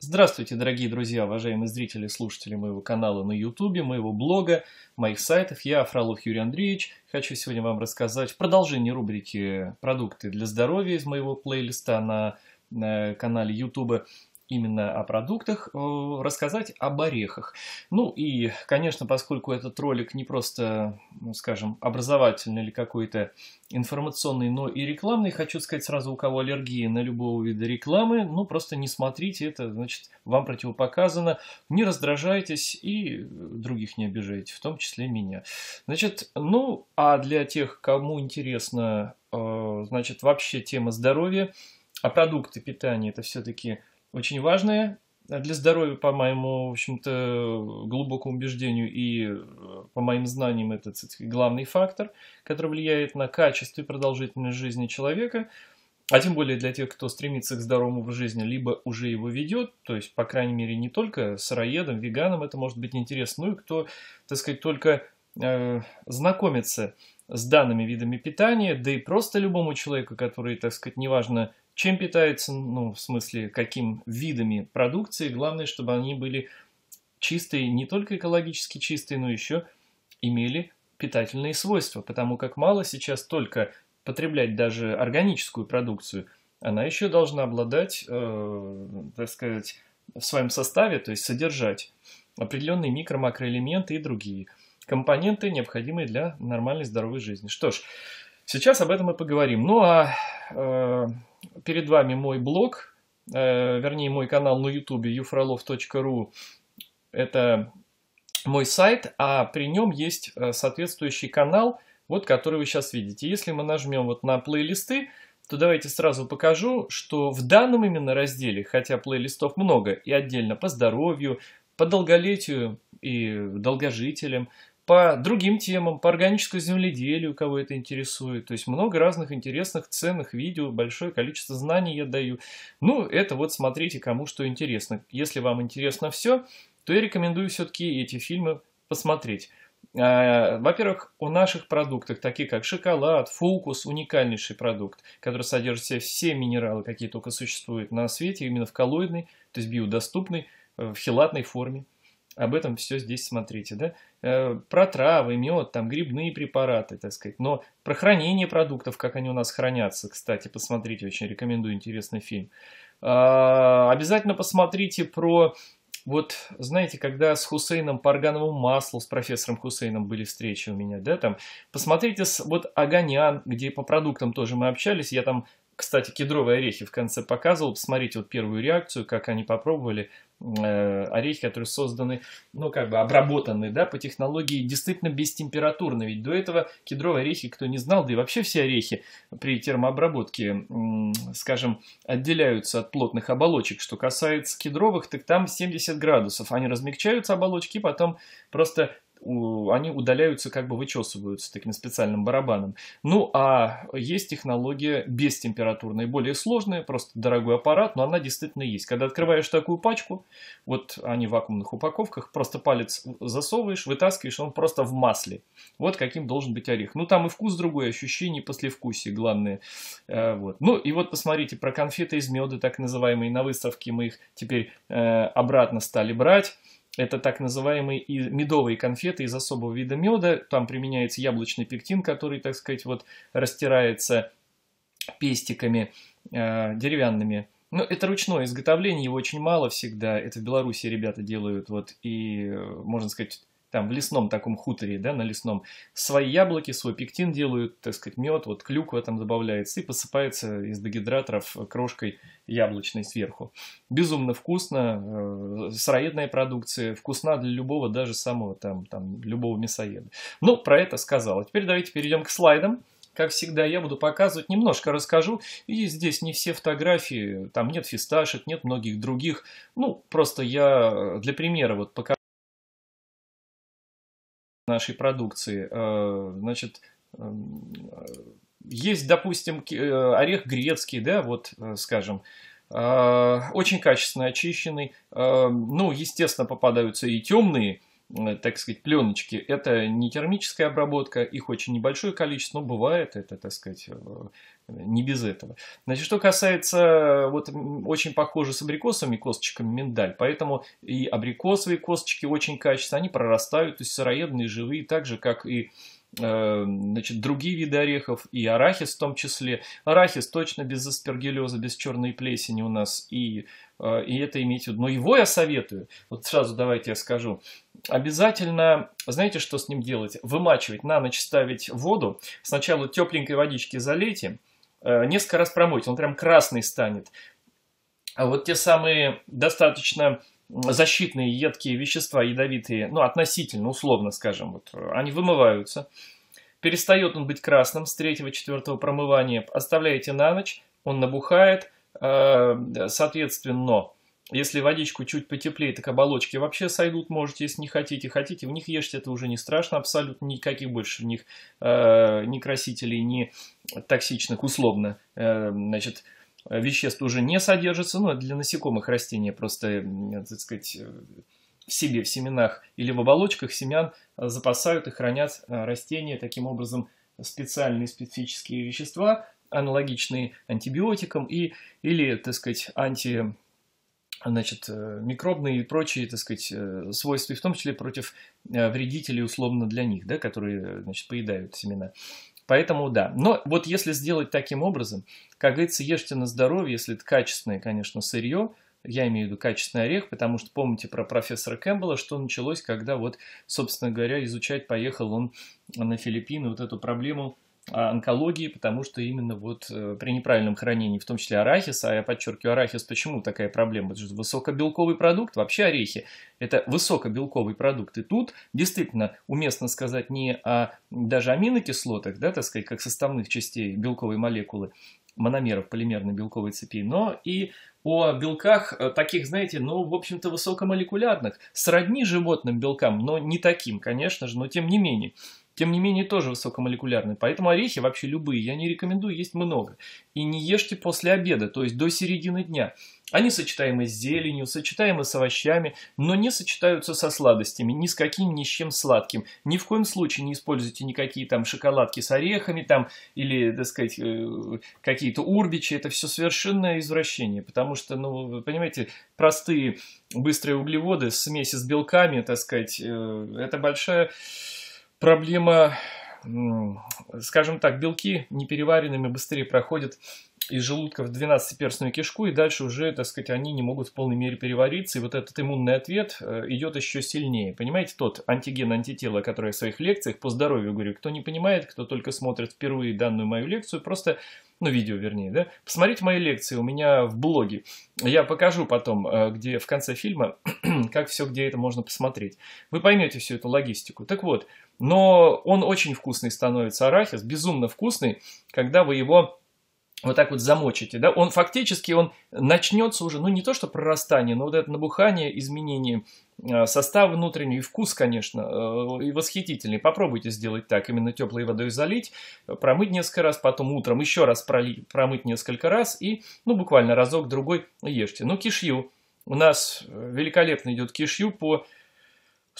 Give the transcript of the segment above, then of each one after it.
Здравствуйте, дорогие друзья, уважаемые зрители и слушатели моего канала на YouTube, моего блога, моих сайтов. Я Фролов Юрий Андреевич. Хочу сегодня вам рассказать в продолжении рубрики «Продукты для здоровья» из моего плейлиста на, на канале YouTube именно о продуктах, рассказать об орехах. Ну и, конечно, поскольку этот ролик не просто, ну, скажем, образовательный или какой-то информационный, но и рекламный, хочу сказать сразу, у кого аллергия на любого вида рекламы, ну просто не смотрите, это значит вам противопоказано, не раздражайтесь и других не обижайте, в том числе меня. Значит, ну а для тех, кому интересно, э, значит, вообще тема здоровья, а продукты питания это все-таки очень важное для здоровья, по моему, в общем-то, глубокому убеждению и э, по моим знаниям, это сказать, главный фактор, который влияет на качество и продолжительность жизни человека, а тем более для тех, кто стремится к здоровому в жизни, либо уже его ведет, то есть, по крайней мере, не только сыроедом, веганом, это может быть интересно, ну и кто, так сказать, только э, знакомится с данными видами питания, да и просто любому человеку, который, так сказать, неважно, чем питаются, ну, в смысле, каким видами продукции. Главное, чтобы они были чистые, не только экологически чистые, но еще имели питательные свойства, потому как мало сейчас только потреблять даже органическую продукцию, она еще должна обладать, э, так сказать, в своем составе, то есть содержать определенные микро-макроэлементы и другие компоненты, необходимые для нормальной здоровой жизни. Что ж, сейчас об этом и поговорим. Ну а э, перед вами мой блог, э, вернее мой канал на YouTube ufrolov.ru. Это мой сайт, а при нем есть э, соответствующий канал, вот который вы сейчас видите. Если мы нажмем вот на плейлисты, то давайте сразу покажу, что в данном именно разделе, хотя плейлистов много, и отдельно по здоровью, по долголетию и долгожителям, по другим темам, по органическому земледелию, кого это интересует. То есть много разных интересных, ценных видео, большое количество знаний я даю. Ну, это вот смотрите, кому что интересно. Если вам интересно все, то я рекомендую все-таки эти фильмы посмотреть. А, во-первых, у наших продуктах, такие как шоколад, фокус, уникальнейший продукт, который содержит в себе все минералы, какие только существуют на свете, именно в коллоидной, то есть биодоступной, э, в хелатной форме. Об этом все здесь смотрите, да? Э, про травы, мед, там грибные препараты, так сказать. Но про хранение продуктов, как они у нас хранятся, кстати, посмотрите, очень рекомендую, интересный фильм. А, обязательно посмотрите про вот, знаете, когда с Хусейном по органовому маслу, с профессором Хусейном были встречи у меня, да, там, посмотрите с, вот Аганян, где по продуктам тоже мы общались, я там кстати, кедровые орехи в конце показывал. Посмотрите вот первую реакцию, как они попробовали орехи, которые созданы, ну, как бы обработаны, да, по технологии действительно бестемпературно. Ведь до этого кедровые орехи, кто не знал, да и вообще все орехи при термообработке, э, скажем, отделяются от плотных оболочек. Что касается кедровых, так там 70 градусов. Они размягчаются оболочки, потом просто они удаляются, как бы вычесываются таким специальным барабаном. Ну, а есть технология бестемпературная, более сложная, просто дорогой аппарат, но она действительно есть. Когда открываешь такую пачку, вот они в вакуумных упаковках, просто палец засовываешь, вытаскиваешь, он просто в масле. Вот каким должен быть орех. Ну, там и вкус другой, ощущение послевкусия, главное. Э, вот. Ну, и вот посмотрите про конфеты из меда, так называемые, на выставке мы их теперь э, обратно стали брать. Это так называемые медовые конфеты из особого вида меда. Там применяется яблочный пектин, который, так сказать, вот растирается пестиками э, деревянными. Но это ручное изготовление, его очень мало всегда. Это в Беларуси ребята делают, вот, и, э, можно сказать, там в лесном таком хуторе, да, на лесном, свои яблоки, свой пектин делают, так сказать, мед, вот клюква там добавляется и посыпается из дегидраторов крошкой яблочной сверху. Безумно вкусно, э, сыроедная продукция, вкусна для любого, даже самого там, там, любого мясоеда. Ну, про это сказал. А теперь давайте перейдем к слайдам. Как всегда, я буду показывать, немножко расскажу. И здесь не все фотографии, там нет фисташек, нет многих других. Ну, просто я для примера вот покажу нашей продукции. Э, значит, эм, есть, допустим, э, орех грецкий, да, вот, э, скажем, очень качественно очищенный. Ну, естественно, попадаются и темные, так сказать, пленочки. Это не термическая обработка, их очень небольшое количество, но бывает, это, так сказать, не без этого. Значит, что касается, вот очень похоже с абрикосовыми косточками миндаль, поэтому и абрикосовые косточки очень качественные, они прорастают, то есть сыроедные, живые, так же, как и э, значит, другие виды орехов, и арахис в том числе. Арахис точно без аспергиллеза, без черной плесени у нас, и, э, и это имейте в виду. Но его я советую, вот сразу давайте я скажу, обязательно, знаете, что с ним делать? Вымачивать, на ночь ставить воду, сначала тепленькой водички залейте, несколько раз промойте, он прям красный станет. А вот те самые достаточно защитные едкие вещества, ядовитые, ну, относительно, условно скажем, вот, они вымываются. Перестает он быть красным с третьего-четвертого промывания. Оставляете на ночь, он набухает, э, соответственно, если водичку чуть потеплее, так оболочки вообще сойдут, можете, если не хотите. Хотите, в них ешьте, это уже не страшно, абсолютно никаких больше в них э, ни красителей, ни токсичных, условно, э, значит, веществ уже не содержится. Ну, для насекомых растения просто, так сказать, в себе, в семенах или в оболочках семян запасают и хранят э, растения. Таким образом, специальные специфические вещества, аналогичные антибиотикам и, или, так сказать, анти значит, э, микробные и прочие, так сказать, э, свойства, в том числе против э, вредителей условно для них, да, которые, значит, поедают семена. Поэтому да. Но вот если сделать таким образом, как говорится, ешьте на здоровье, если это качественное, конечно, сырье, я имею в виду качественный орех, потому что помните про профессора Кэмпбелла, что началось, когда вот, собственно говоря, изучать поехал он на Филиппины вот эту проблему онкологии, потому что именно вот э, при неправильном хранении, в том числе арахиса, а я подчеркиваю арахис, почему такая проблема? Это же высокобелковый продукт, вообще орехи – это высокобелковый продукт. И тут действительно уместно сказать не о даже аминокислотах, да, так сказать, как составных частей белковой молекулы, мономеров полимерной белковой цепи, но и о белках э, таких, знаете, ну, в общем-то, высокомолекулярных, сродни животным белкам, но не таким, конечно же, но тем не менее тем не менее тоже высокомолекулярные. Поэтому орехи вообще любые я не рекомендую есть много. И не ешьте после обеда, то есть до середины дня. Они сочетаемы с зеленью, сочетаемы с овощами, но не сочетаются со сладостями, ни с каким, ни с чем сладким. Ни в коем случае не используйте никакие там шоколадки с орехами там или, так сказать, э, какие-то урбичи. Это все совершенно извращение, потому что, ну, вы понимаете, простые быстрые углеводы, смеси с белками, так сказать, э, это большая проблема, скажем так, белки непереваренными быстрее проходят из желудка в 12-перстную кишку, и дальше уже, так сказать, они не могут в полной мере перевариться, и вот этот иммунный ответ э, идет еще сильнее. Понимаете, тот антиген, антитело, который в своих лекциях по здоровью говорю, кто не понимает, кто только смотрит впервые данную мою лекцию, просто ну, видео вернее, да, посмотрите мои лекции у меня в блоге. Я покажу потом, э, где в конце фильма, как все, где это можно посмотреть. Вы поймете всю эту логистику. Так вот, но он очень вкусный становится, арахис, безумно вкусный, когда вы его вот так вот замочите, да, он фактически, он начнется уже, ну не то что прорастание, но вот это набухание, изменение э, состава внутренний, и вкус, конечно, э, и восхитительный. Попробуйте сделать так, именно теплой водой залить, промыть несколько раз, потом утром еще раз пролить, промыть несколько раз и, ну, буквально разок-другой ешьте. Ну, кишью. У нас великолепно идет кишью по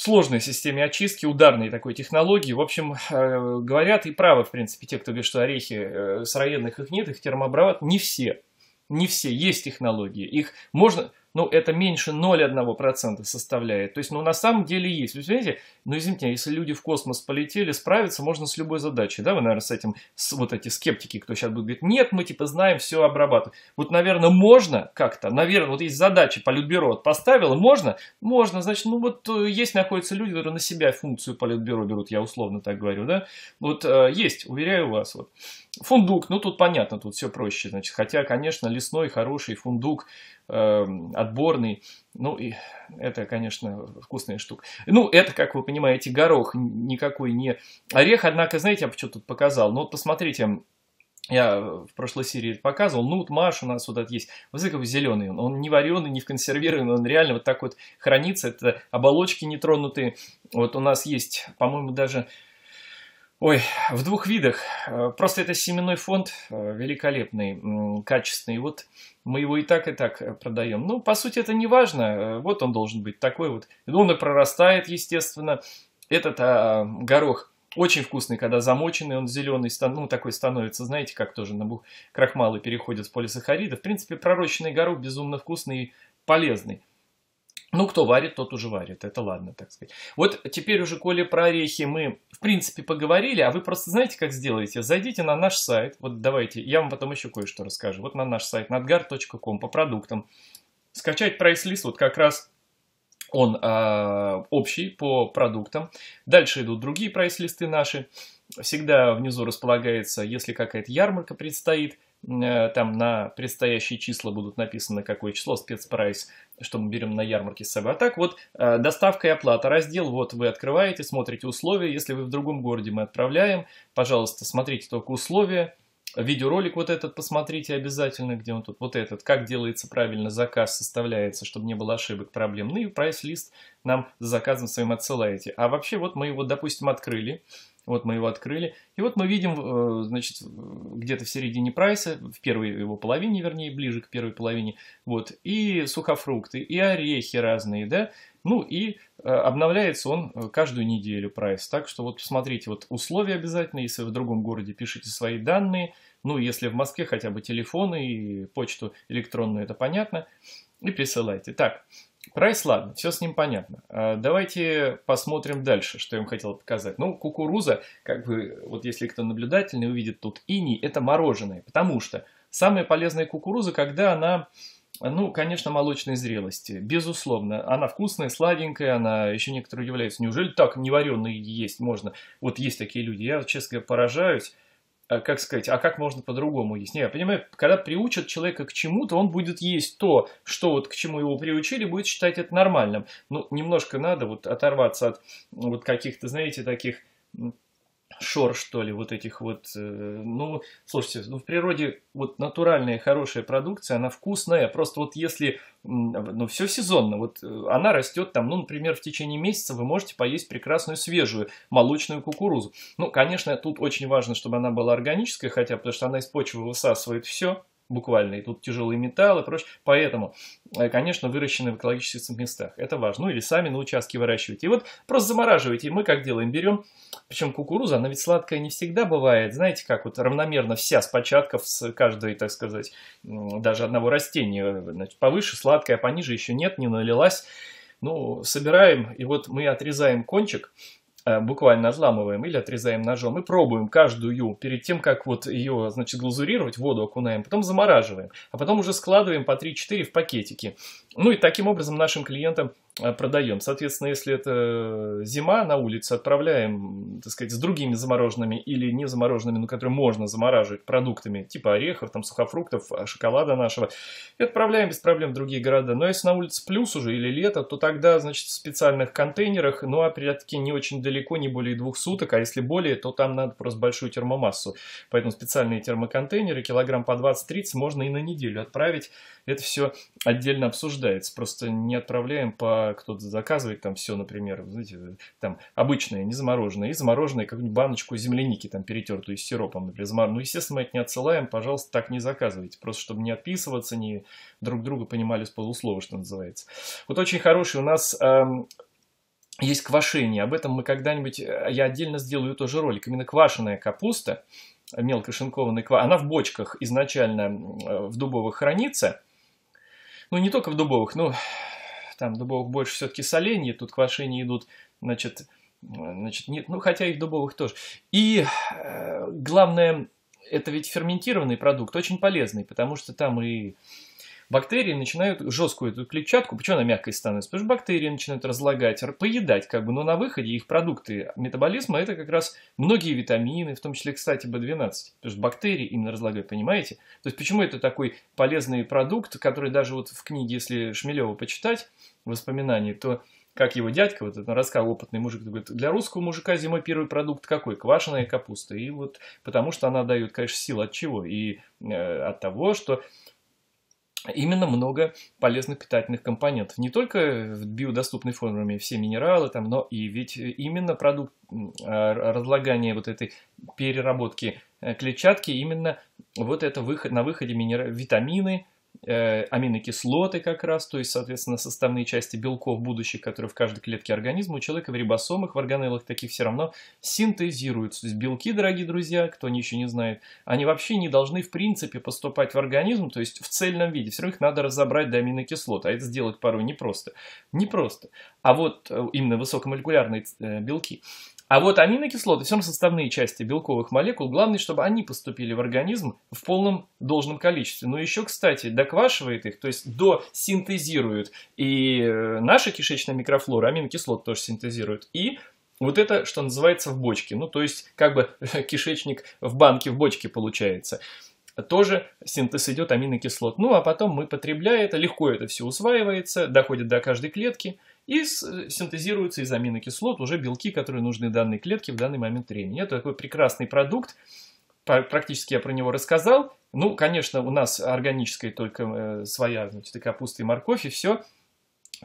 сложной системе очистки, ударной такой технологии. В общем, э, говорят и правы, в принципе, те, кто говорит, что орехи э, сыроедных их нет, их термообрабатывают. Не все. Не все. Есть технологии. Их можно ну, это меньше 0,1% составляет. То есть, ну, на самом деле есть. Вы понимаете, ну, извините, если люди в космос полетели, справиться можно с любой задачей, да, вы, наверное, с этим, с, вот эти скептики, кто сейчас будет говорить, нет, мы, типа, знаем, все обрабатывать. Вот, наверное, можно как-то, наверное, вот есть задача, Политбюро вот поставила, можно? Можно, значит, ну, вот э, есть, находятся люди, которые на себя функцию Политбюро берут, я условно так говорю, да, вот э, есть, уверяю вас, вот. Фундук, ну, тут понятно, тут все проще, значит, хотя, конечно, лесной, хороший фундук, э, отборный. Ну, и это, конечно, вкусная штука. Ну, это, как вы понимаете, горох никакой не орех. Однако, знаете, я что тут показал? Ну, вот посмотрите, я в прошлой серии показывал, ну вот Маш у нас вот этот есть, вот какой зеленый он, он не вареный, не консервированный, он реально вот так вот хранится, это оболочки нетронутые. Вот у нас есть, по-моему, даже Ой, в двух видах. Э, просто это семенной фонд э, великолепный, качественный. Вот мы его и так, и так э, продаем. Ну, по сути, это не важно. Вот он должен быть такой вот. Он и прорастает, естественно. Этот а, горох Очень вкусный, когда замоченный, он зеленый, ну, такой становится, знаете, как тоже на крахмалы переходят с полисахарида. В принципе, пророщенный горох безумно вкусный и полезный. Ну, кто варит, тот уже варит, это ладно, так сказать. Вот теперь уже, коли про орехи мы, в принципе, поговорили, а вы просто знаете, как сделаете? Зайдите на наш сайт, вот давайте, я вам потом еще кое-что расскажу. Вот на наш сайт, nadgar.com, по продуктам. Скачать прайс-лист, вот как раз он э, общий по продуктам. Дальше идут другие прайс-листы наши. Всегда внизу располагается, если какая-то ярмарка предстоит, там на предстоящие числа будут написаны какое число, спецпрайс, что мы берем на ярмарке с собой. А так вот, э, доставка и оплата, раздел, вот вы открываете, смотрите условия. Если вы в другом городе, мы отправляем. Пожалуйста, смотрите только условия. Видеоролик вот этот посмотрите обязательно, где он тут, вот этот, как делается правильно заказ, составляется, чтобы не было ошибок, проблем. Ну и прайс-лист нам с заказом своим отсылаете. А вообще вот мы его, допустим, открыли, вот мы его открыли. И вот мы видим, э, значит, где-то в середине прайса, в первой его половине, вернее, ближе к первой половине, вот, и сухофрукты, и орехи разные, да, ну и э, обновляется он э, каждую неделю прайс. Так что вот посмотрите, вот условия обязательно, если в другом городе пишите свои данные, ну если в Москве хотя бы телефоны и почту электронную, это понятно, и присылайте. Так, прайс, ладно, все с ним понятно. А давайте посмотрим дальше, что я вам хотел показать. Ну, кукуруза, как бы, вот если кто наблюдательный, увидит тут иней, это мороженое, потому что самая полезная кукуруза, когда она ну, конечно, молочной зрелости. Безусловно. Она вкусная, сладенькая, она еще некоторые удивляются. Неужели так невареные есть можно? Вот есть такие люди. Я, честно говоря, поражаюсь. А, как сказать, а как можно по-другому есть? Не, я понимаю, когда приучат человека к чему-то, он будет есть то, что вот к чему его приучили, будет считать это нормальным. Ну, немножко надо вот оторваться от вот каких-то, знаете, таких шор, что ли, вот этих вот, э, ну, слушайте, ну, в природе вот натуральная хорошая продукция, она вкусная, просто вот если, ну, все сезонно, вот э, она растет там, ну, например, в течение месяца вы можете поесть прекрасную свежую молочную кукурузу. Ну, конечно, тут очень важно, чтобы она была органическая, хотя, потому что она из почвы высасывает все, буквально, и тут тяжелые металлы и прочее. Поэтому, э, конечно, выращены в экологических местах. Это важно. Ну или сами на участке выращивайте. И вот просто замораживайте. Мы как делаем? Берем, причем кукуруза, она ведь сладкая не всегда бывает. Знаете, как вот равномерно вся с початков, с каждой, так сказать, даже одного растения. Значит, повыше сладкая, пониже еще нет, не налилась. Ну, собираем, и вот мы отрезаем кончик, Э, буквально разламываем или отрезаем ножом и пробуем каждую перед тем, как вот ее, значит, глазурировать, воду окунаем, потом замораживаем, а потом уже складываем по 3-4 в пакетики. Ну и таким образом нашим клиентам Э, продаем. Соответственно, если это зима на улице, отправляем, так сказать, с другими замороженными или не замороженными, но которые можно замораживать продуктами, типа орехов, там, сухофруктов, а, шоколада нашего, и отправляем без проблем в другие города. Но если на улице плюс уже или лето, то тогда, значит, в специальных контейнерах, ну, опять-таки, не очень далеко, не более двух суток, а если более, то там надо просто большую термомассу. Поэтому специальные термоконтейнеры, килограмм по 20-30, можно и на неделю отправить. Это все отдельно обсуждается. Просто не отправляем по кто-то заказывает там все, например, знаете, там обычное, не замороженное, и замороженное какую-нибудь баночку земляники там перетертую с сиропом, например, Ну, естественно, мы это не отсылаем, пожалуйста, так не заказывайте, просто чтобы не отписываться, не друг друга понимали с полуслова, что называется. Вот очень хороший у нас эм, есть квашение, об этом мы когда-нибудь, э, я отдельно сделаю тоже ролик, именно квашеная капуста, мелко шинкованная, она в бочках изначально в дубовых хранится, ну, не только в дубовых, но там дубовых больше все-таки соленья, тут квашения идут, значит, значит, нет, ну, хотя и дубовых тоже. И э, главное, это ведь ферментированный продукт, очень полезный, потому что там и бактерии начинают жесткую эту клетчатку, почему она мягкой становится? Потому что бактерии начинают разлагать, поедать, как бы, но на выходе их продукты метаболизма это как раз многие витамины, в том числе, кстати, B12, потому что бактерии именно разлагают, понимаете? То есть почему это такой полезный продукт, который даже вот в книге, если Шмелева почитать, воспоминаний, то как его дядька, вот этот рассказал опытный мужик, говорит, для русского мужика зимой первый продукт какой? Квашеная капуста. И вот потому что она дает, конечно, сил от чего? И э, от того, что именно много полезных питательных компонентов. Не только в биодоступной форме все минералы, там, но и ведь именно продукт разлагания вот этой переработки э, клетчатки, именно вот это выход, на выходе минер... витамины, аминокислоты как раз, то есть, соответственно, составные части белков будущих, которые в каждой клетке организма у человека в рибосомах, в органеллах таких все равно синтезируются. То есть белки, дорогие друзья, кто еще не знает, они вообще не должны в принципе поступать в организм, то есть в цельном виде. Все равно их надо разобрать до аминокислот, а это сделать порой непросто. Непросто. А вот э, именно высокомолекулярные э, белки. А вот аминокислоты, все составные части белковых молекул, главное, чтобы они поступили в организм в полном должном количестве. Но еще, кстати, доквашивает их, то есть досинтезирует. И э, наша кишечная микрофлора аминокислот тоже синтезирует. И вот это, что называется, в бочке. Ну, то есть, как бы кишечник в банке, в бочке получается тоже синтез идет аминокислот. Ну, а потом мы, потребляя это, легко это все усваивается, доходит до каждой клетки, и синтезируются из аминокислот уже белки, которые нужны данной клетке в данный момент времени. Это такой прекрасный продукт, практически я про него рассказал. Ну, конечно, у нас органическая только э, своя, значит, и капуста, и морковь, и все –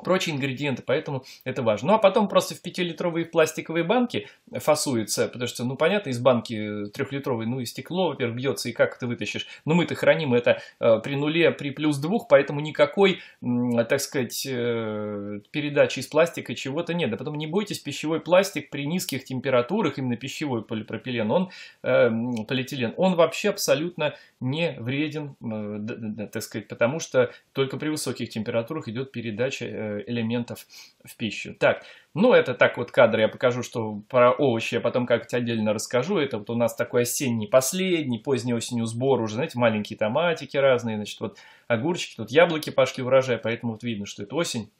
прочие ингредиенты, поэтому это важно. Ну а потом просто в 5-литровые пластиковые банки фасуется, потому что, ну понятно, из банки трехлитровой, ну и стекло, во-первых, бьется, и как ты вытащишь. Но мы-то храним это э, при нуле, при плюс двух, поэтому никакой, э, так сказать, э, передачи из пластика чего-то нет. А потом не бойтесь, пищевой пластик при низких температурах, именно пищевой полипропилен, он, э, полиэтилен, он вообще абсолютно не вреден, э, так сказать, потому что только при высоких температурах идет передача э, Э, элементов в пищу. Так, ну это так вот кадры я покажу, что про овощи я потом как-то отдельно расскажу. Это вот у нас такой осенний последний, поздний осенью сбор уже, знаете, маленькие томатики разные, значит, вот огурчики, тут яблоки пошли урожай, поэтому вот видно, что это осень.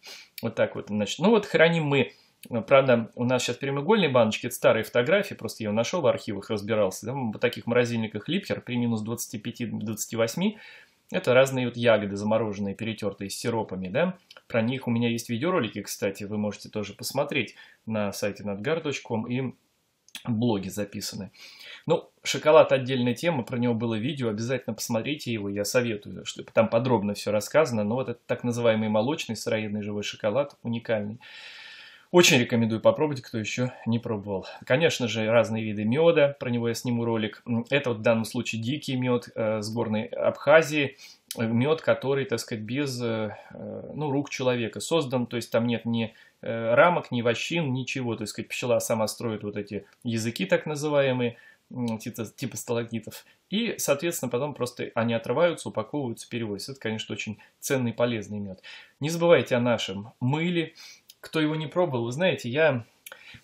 Вот так вот, значит. Ну вот храним мы Правда, у нас сейчас прямоугольные баночки, это старые фотографии, просто я нашел в архивах, разбирался. Да, в таких морозильниках Липхер при минус 25-28 это разные вот ягоды замороженные, перетертые с сиропами, да. Про них у меня есть видеоролики, кстати, вы можете тоже посмотреть на сайте nadgar.com и в блоге записаны. Ну, шоколад отдельная тема, про него было видео, обязательно посмотрите его, я советую, что там подробно все рассказано. Но вот это так называемый молочный сыроедный живой шоколад, уникальный. Очень рекомендую попробовать, кто еще не пробовал. Конечно же, разные виды меда, про него я сниму ролик. Это вот в данном случае дикий мед э, с горной Абхазии. Мед, который, так сказать, без э, ну, рук человека создан, то есть там нет ни э, рамок, ни вощин, ничего. То есть, сказать, пчела сама строит вот эти языки так называемые, типа, типа сталактитов. И, соответственно, потом просто они отрываются, упаковываются, перевозятся. Это, конечно, очень ценный полезный мед. Не забывайте о нашем мыле, кто его не пробовал, вы знаете, я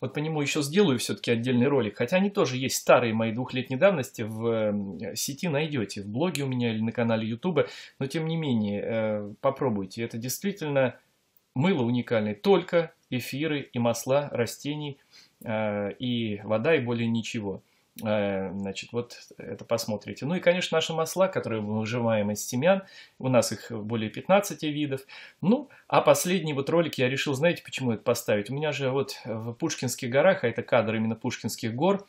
вот по нему еще сделаю все-таки отдельный ролик. Хотя они тоже есть старые мои двухлетней давности. В сети найдете, в блоге у меня или на канале Ютуба. Но тем не менее, э, попробуйте. Это действительно мыло уникальное. Только эфиры и масла растений, э, и вода, и более ничего. Э, значит, вот это посмотрите. Ну и, конечно, наши масла, которые мы выжимаем из семян. У нас их более 15 видов. Ну, а последний вот ролик я решил, знаете, почему это поставить? У меня же вот в Пушкинских горах, а это кадр именно Пушкинских гор,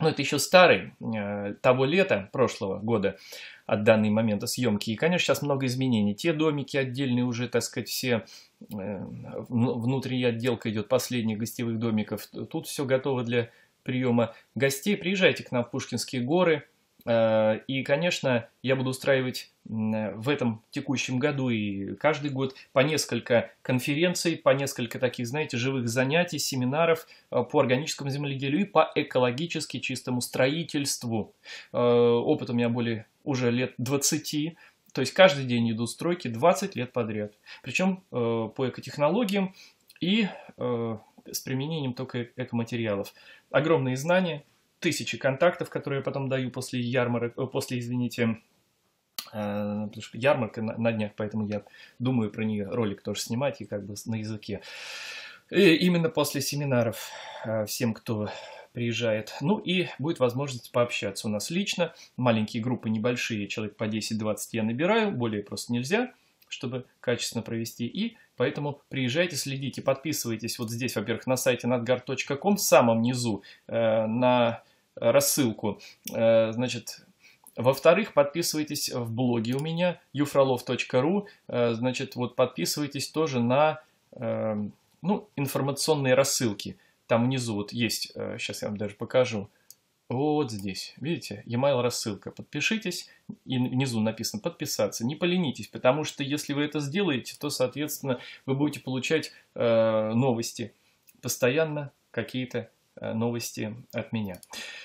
ну, это еще старый, э, того лета прошлого года от данный момента съемки. И, конечно, сейчас много изменений. Те домики отдельные уже, так сказать, все э, внутри отделка идет последних гостевых домиков. Тут все готово для приема гостей, приезжайте к нам в Пушкинские горы. Э, и, конечно, я буду устраивать в этом текущем году и каждый год по несколько конференций, по несколько таких, знаете, живых занятий, семинаров э, по органическому земледелию и по экологически чистому строительству. Э, опыт у меня более уже лет 20, то есть каждый день идут стройки 20 лет подряд. Причем по экотехнологиям и с применением только экоматериалов. Огромные знания, тысячи контактов, которые я потом даю после ярмарок, э, после, извините, э, потому что ярмарка на, днях, поэтому я думаю про нее ролик тоже снимать и как бы на языке. И именно после семинаров э, всем, кто приезжает. Ну и будет возможность пообщаться у нас лично. Маленькие группы небольшие, человек по 10-20 я набираю, более просто нельзя чтобы качественно провести. И поэтому приезжайте, следите, подписывайтесь вот здесь, во-первых, на сайте nadgard.com, в самом низу э, на рассылку. Э, значит, во-вторых, подписывайтесь в блоге у меня, ufrolov.ru. Э, значит, вот подписывайтесь тоже на э, ну, информационные рассылки. Там внизу вот есть, э, сейчас я вам даже покажу, вот здесь. Видите, e-mail рассылка. Подпишитесь, и внизу написано подписаться. Не поленитесь, потому что если вы это сделаете, то, соответственно, вы будете получать э, новости. Постоянно какие-то э, новости от меня.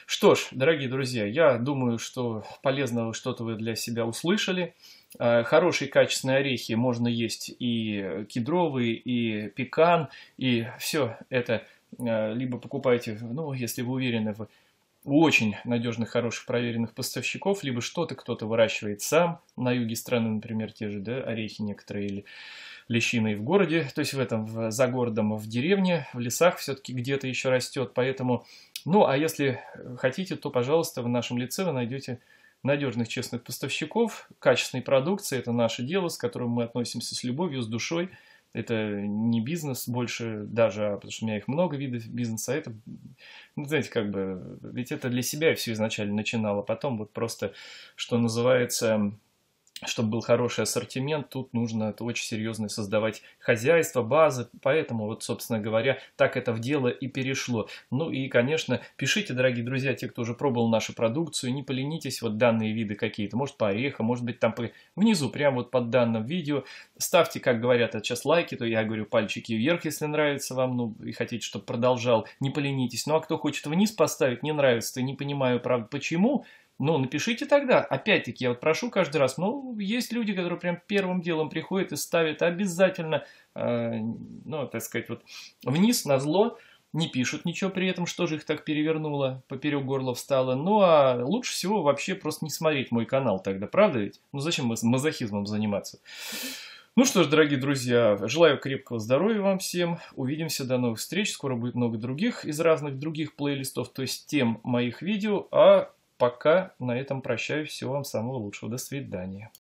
Что ж, дорогие друзья, я думаю, что полезного что-то вы для себя услышали. Э, хорошие качественные орехи можно есть и кедровые, и пекан, и все это э, либо покупайте, ну, если вы уверены в очень надежных, хороших, проверенных поставщиков, либо что-то кто-то выращивает сам, на юге страны, например, те же да, орехи некоторые, или лещины в городе, то есть в этом, в, за городом, в деревне, в лесах все-таки где-то еще растет, поэтому, ну, а если хотите, то, пожалуйста, в нашем лице вы найдете надежных, честных поставщиков, качественной продукции, это наше дело, с которым мы относимся с любовью, с душой, это не бизнес больше даже, а потому что у меня их много видов бизнеса, а это, ну, знаете, как бы, ведь это для себя я все изначально начинала, потом вот просто, что называется, чтобы был хороший ассортимент, тут нужно это очень серьезно создавать хозяйство, базы, поэтому вот, собственно говоря, так это в дело и перешло. Ну и, конечно, пишите, дорогие друзья, те, кто уже пробовал нашу продукцию, не поленитесь, вот данные виды какие-то, может по орехам, может быть там по... внизу, прямо вот под данным видео, ставьте, как говорят сейчас лайки, то я говорю пальчики вверх, если нравится вам, ну и хотите, чтобы продолжал, не поленитесь. Ну а кто хочет вниз поставить, не нравится, то не понимаю, правда, почему, ну, напишите тогда. Опять-таки, я вот прошу каждый раз, ну, есть люди, которые прям первым делом приходят и ставят обязательно, э, ну, так сказать, вот вниз на зло, не пишут ничего при этом, что же их так перевернуло, поперек горла встало. Ну, а лучше всего вообще просто не смотреть мой канал тогда, правда ведь? Ну, зачем мазохизмом заниматься? Ну что ж, дорогие друзья, желаю крепкого здоровья вам всем. Увидимся, до новых встреч. Скоро будет много других из разных других плейлистов, то есть тем моих видео. А Пока на этом прощаюсь. Всего вам самого лучшего. До свидания.